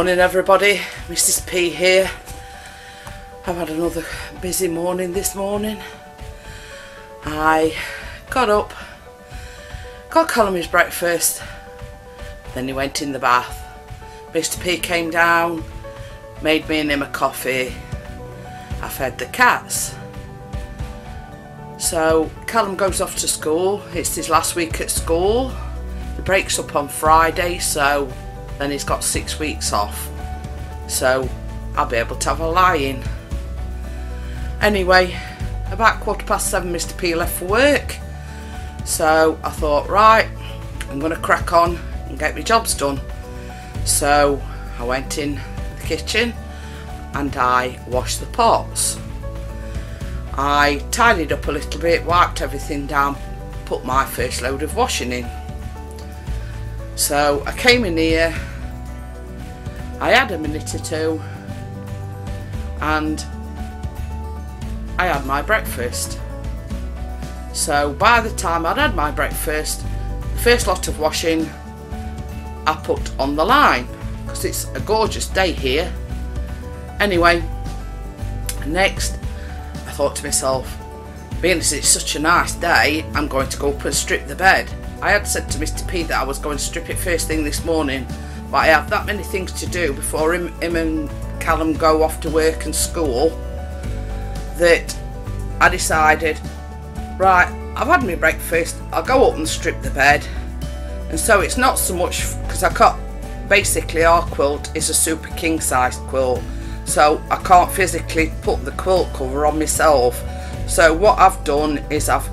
Morning everybody, Mrs P here. I've had another busy morning this morning. I got up, got Colin his breakfast, then he went in the bath. Mr P came down, made me and him a coffee. I fed the cats. So Callum goes off to school, it's his last week at school. He breaks up on Friday so then he's got six weeks off. So I'll be able to have a lie-in. Anyway, about quarter past seven Mr P left for work. So I thought, right, I'm going to crack on and get my jobs done. So I went in the kitchen and I washed the pots. I tidied up a little bit, wiped everything down, put my first load of washing in. So I came in here, I had a minute or two and I had my breakfast. So by the time I'd had my breakfast, the first lot of washing I put on the line because it's a gorgeous day here. Anyway, next I thought to myself, being as it's such a nice day, I'm going to go up and strip the bed. I had said to Mr P that I was going to strip it first thing this morning, but I have that many things to do before him, him and Callum go off to work and school that I decided, right, I've had my breakfast, I'll go up and strip the bed. And so it's not so much, because I got, basically our quilt is a super king size quilt, so I can't physically put the quilt cover on myself. So what I've done is I've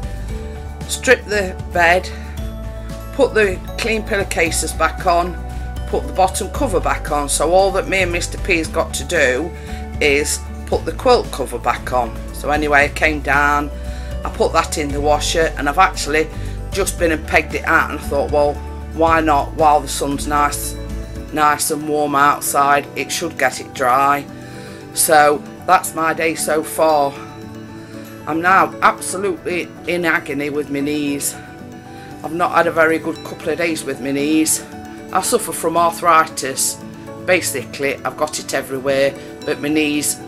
stripped the bed, put the clean pillowcases back on, put the bottom cover back on. So all that me and Mr P's got to do is put the quilt cover back on. So anyway, I came down, I put that in the washer and I've actually just been and pegged it out and I thought, well, why not while the sun's nice, nice and warm outside, it should get it dry. So that's my day so far. I'm now absolutely in agony with my knees. I've not had a very good couple of days with my knees. I suffer from arthritis. Basically, I've got it everywhere, but my knees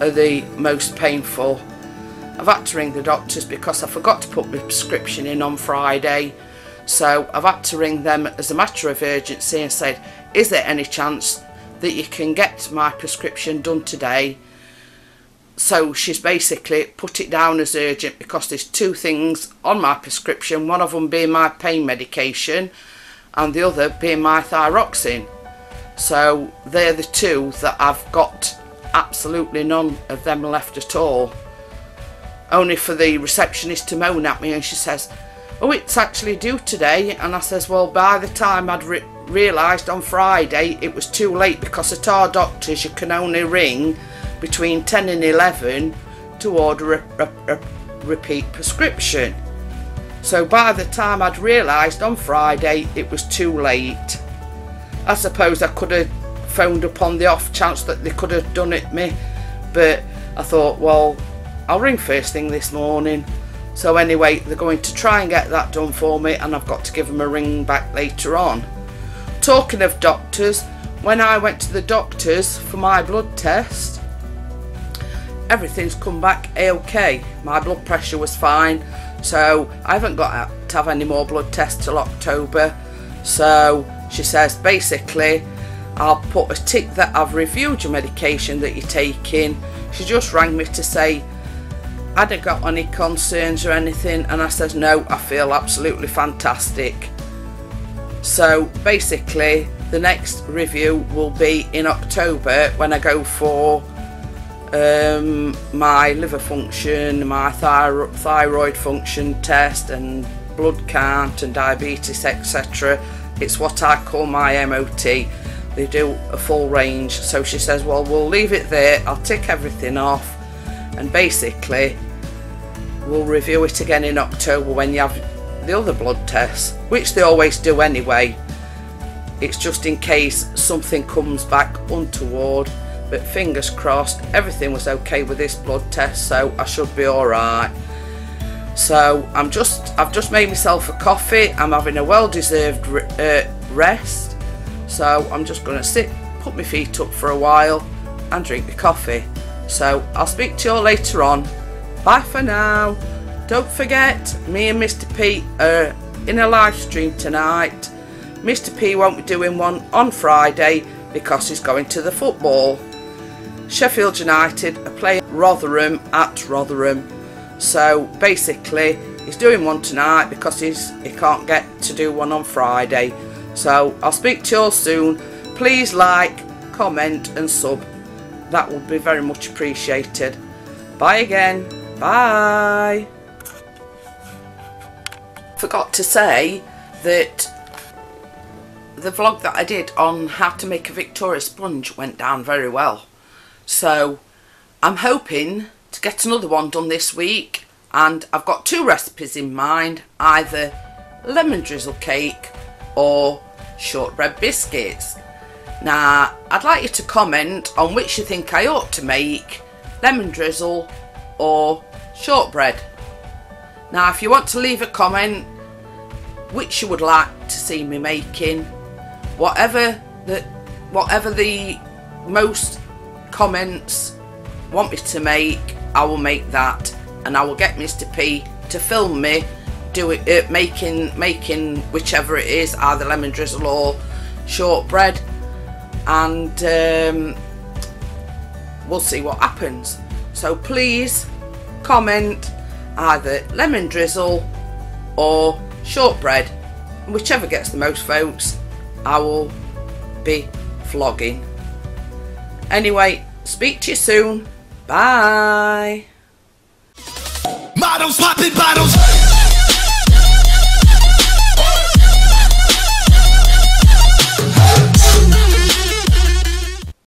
are the most painful. I've had to ring the doctors because I forgot to put my prescription in on Friday. So I've had to ring them as a matter of urgency and said, is there any chance that you can get my prescription done today? so she's basically put it down as urgent because there's two things on my prescription one of them being my pain medication and the other being my thyroxine. So they're the two that I've got absolutely none of them left at all. Only for the receptionist to moan at me and she says oh it's actually due today. And I says well by the time I'd re realised on Friday it was too late because at our doctors you can only ring between 10 and 11 to order a, a, a repeat prescription. So by the time I'd realised on Friday it was too late. I suppose I could have phoned up on the off chance that they could have done it me, but I thought, well, I'll ring first thing this morning. So anyway, they're going to try and get that done for me and I've got to give them a ring back later on. Talking of doctors, when I went to the doctors for my blood test, everything's come back a-okay. My blood pressure was fine, so I haven't got to have any more blood tests till October. So she says basically, I'll put a tick that I've reviewed your medication that you're taking. She just rang me to say, had I got any concerns or anything? And I said, no, I feel absolutely fantastic. So basically, the next review will be in October when I go for um, my liver function, my thyro thyroid function test and blood count and diabetes etc. It's what I call my MOT. They do a full range. So she says, well, we'll leave it there. I'll tick everything off and basically we'll review it again in October when you have the other blood tests, which they always do anyway. It's just in case something comes back untoward but fingers crossed everything was okay with this blood test so I should be alright so I'm just I've just made myself a coffee I'm having a well-deserved uh, rest so I'm just going to sit put my feet up for a while and drink my coffee. So I'll speak to you all later on. Bye for now. Don't forget, me and Mr. P are in a live stream tonight. Mr. P won't be doing one on Friday because he's going to the football. Sheffield United are playing Rotherham at Rotherham. So basically, he's doing one tonight because he's he can't get to do one on Friday. So I'll speak to you all soon. Please like, comment and sub. That would be very much appreciated. Bye again. Bye. Forgot to say that the vlog that I did on how to make a Victoria sponge went down very well. So I'm hoping to get another one done this week and I've got two recipes in mind either lemon drizzle cake or shortbread biscuits. Now I'd like you to comment on which you think I ought to make lemon drizzle or shortbread. Now if you want to leave a comment which you would like to see me making whatever the whatever the most comments want me to make I will make that. And I will get Mr P to film me do it uh, making making whichever it is either lemon drizzle or shortbread and um, we'll see what happens. So please comment either lemon drizzle or shortbread whichever gets the most votes I will be vlogging anyway speak to you soon. Bye. Popping bottles